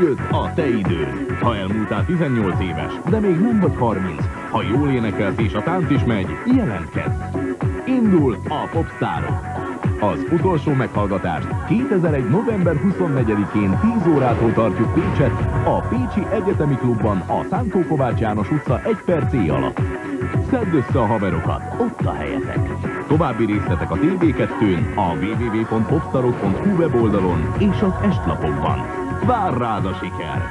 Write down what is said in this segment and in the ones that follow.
Eljött a te időd. Ha elmúltál 18 éves, de még nem vagy 30, ha jól énekelsz és a tánc is megy, jelentkezz. Indul a Popstárok. Az utolsó meghallgatást 2001. november 24-én 10 órától tartjuk Pécset a Pécsi Egyetemi Klubban a Szántó Kovács János utca 1 perc alatt. Szedd össze a haverokat, ott a helyetek. További részletek a TV2-n, a www.popstarok.hu weboldalon és az estlapokban. Vár rád a siker!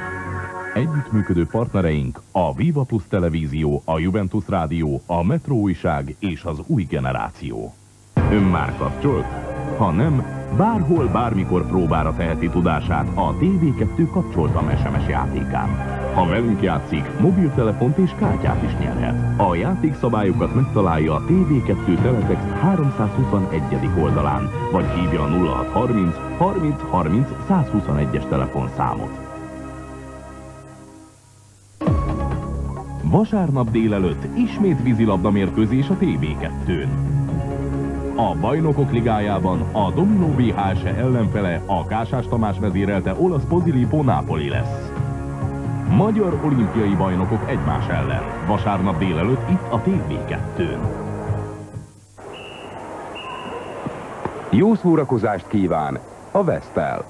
Együttműködő partnereink a Viva Plus Televízió, a Juventus Rádió, a Metro Újság és az Új Generáció. Ön már kapcsolt? Ha nem, bárhol, bármikor próbára teheti tudását a TV2 kapcsoltam SMS játékán. Ha velünk játszik, mobiltelefont és kártyát is nyerhet. A játékszabályokat megtalálja a TV2 Teletext 321. oldalán, vagy hívja a 0630 30 30 121-es telefonszámot. Vasárnap délelőtt ismét vízilabda mérkőzés a TV2-n. A Bajnokok Ligájában a Domino VHS ellenfele a Kásás Tamás vezérelte olasz Pozilipo Napoli lesz. Magyar olimpiai bajnokok egymás ellen. Vasárnap délelőtt itt a TV2-n. Jó szórakozást kíván a Vestel.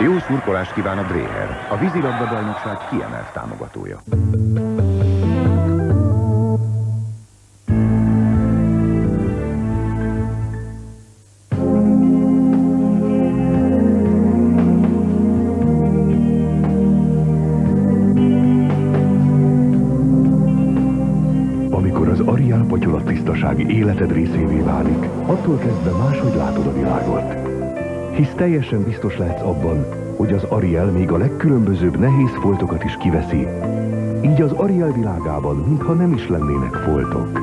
Jó szurkolást kíván a Dréher, a vízilabda bajnokság kiemelt támogatója. Életed részévé válik, attól kezdve máshogy látod a világot. Hisz teljesen biztos lehetsz abban, hogy az Ariel még a legkülönbözőbb nehéz foltokat is kiveszi. Így az Ariel világában, mintha nem is lennének foltok.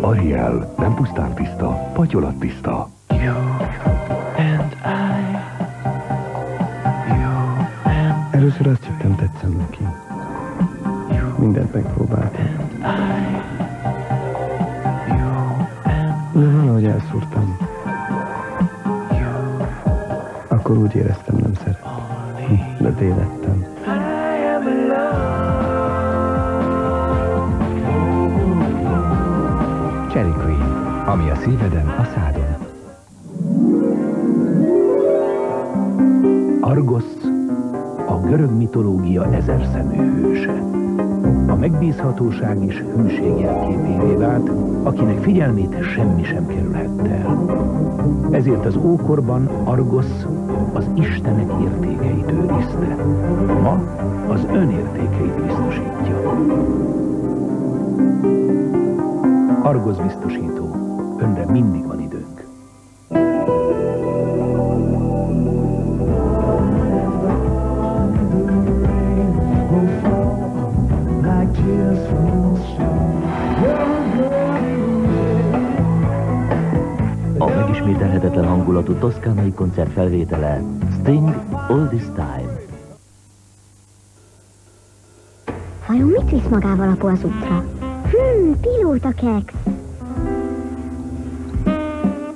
Ariel nem pusztán tiszta, patyolat tiszta. Először azt hittem tetszem neki. Mindent megpróbáltam. De valahogy elszúrtam. Akkor úgy éreztem, nem szeret. De tévedtem. Cherry Queen, ami a szíveden, a szádon. Argos, a görög mitológia szemű hőse megbízhatóság és hűség jelképévé vált, akinek figyelmét semmi sem kerülhette el. Ezért az ókorban Argos az Istenek értékeit őrizte. Ma az önértékeit biztosítja. Argos biztosító. Önre mindig van hangulatú toszkánai koncert felvétele Sting All This Time. Vajon mit visz magával apu az útra? Hmm, pilóta keks.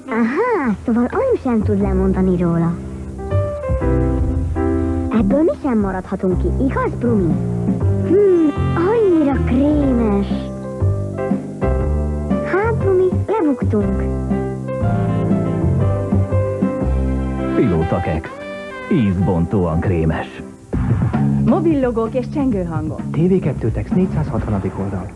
Aha, szóval anyu sem tud lemondani róla. Ebből mi sem maradhatunk ki, igaz, Brumi? Kex. Ízbontóan krémes. Mobil logók és csengőhangok. TV2 Tex 460. oldal.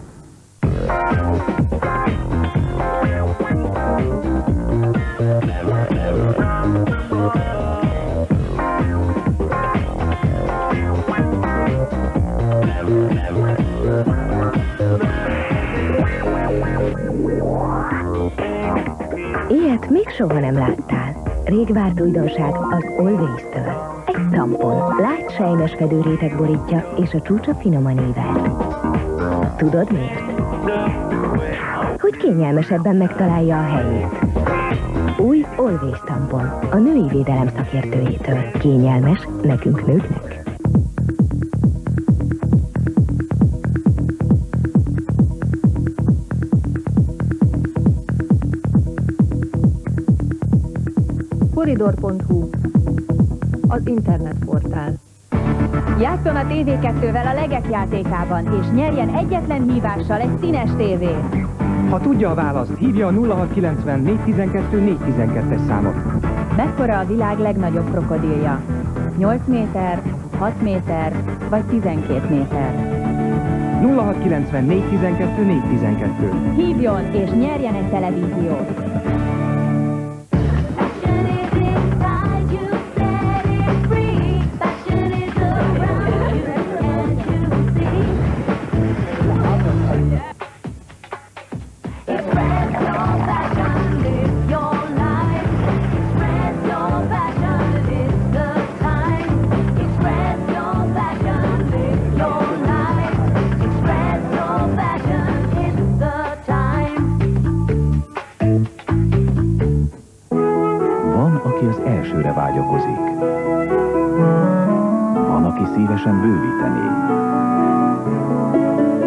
Ilyet még soha nem láttál. Rég várt újdonság az Always-től. Egy tampon, lágy sejmes fedőréteg borítja, és a csúcsa finoman évelt. Tudod miért? Hogy kényelmesebben megtalálja a helyét. Új Always tampon, a női védelem szakértőjétől. Kényelmes, nekünk nőknek. koridor.hu az internetportál. Játszon a TV2-vel a legek játékában, és nyerjen egyetlen hívással egy színes tévét. Ha tudja a választ, hívja a 0690 412 412-es számot. Mekkora a világ legnagyobb krokodilja? 8 méter, 6 méter vagy 12 méter? 0690 412 412. Hívjon és nyerjen egy televíziót! Szívesen bővítené.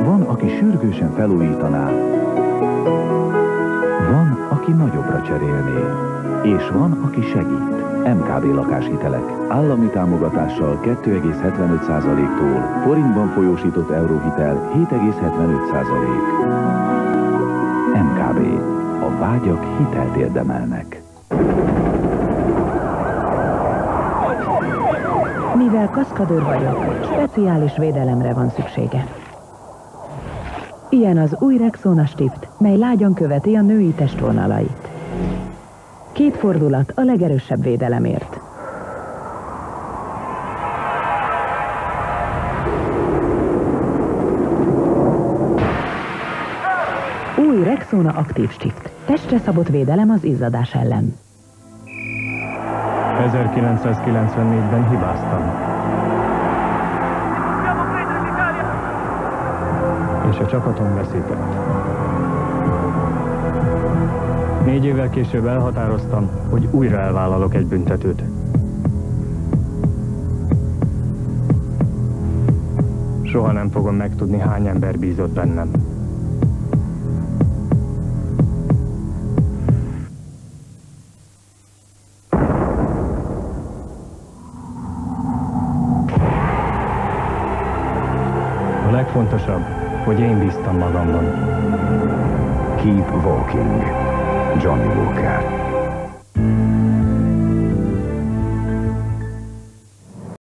Van, aki sürgősen felújítaná. Van, aki nagyobbra cserélné. És van, aki segít. MKB lakáshitelek. Állami támogatással 2,75%-tól. Forintban folyósított euróhitel 7,75%. MKB. A vágyak hitelt érdemelnek. Mivel kaszkadőr vagyok, speciális védelemre van szüksége. Ilyen az új Rexona Stift, mely lágyan követi a női testvonalait. Két fordulat a legerősebb védelemért. Új Rexona Aktív Stift. Testre szabott védelem az izzadás ellen. 1994-ben hibáztam. És a csapatom veszített. Négy évvel később elhatároztam, hogy újra elvállalok egy büntetőt. Soha nem fogom megtudni, hány ember bízott bennem. Legfontosabb, hogy én bíztam magamban. Keep Walking. Johnny Walker.